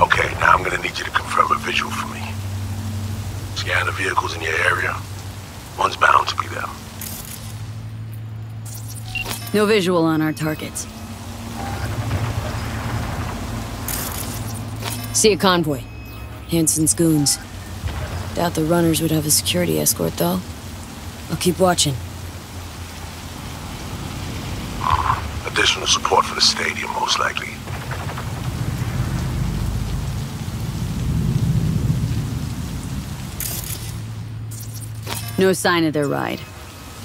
Okay, now I'm gonna need you to confirm a visual for me. Scan the vehicles in your area. One's bound to be them. No visual on our targets. See a convoy. Hansen's goons. Doubt the runners would have a security escort, though. I'll keep watching. Additional support for the stadium, most likely. No sign of their ride.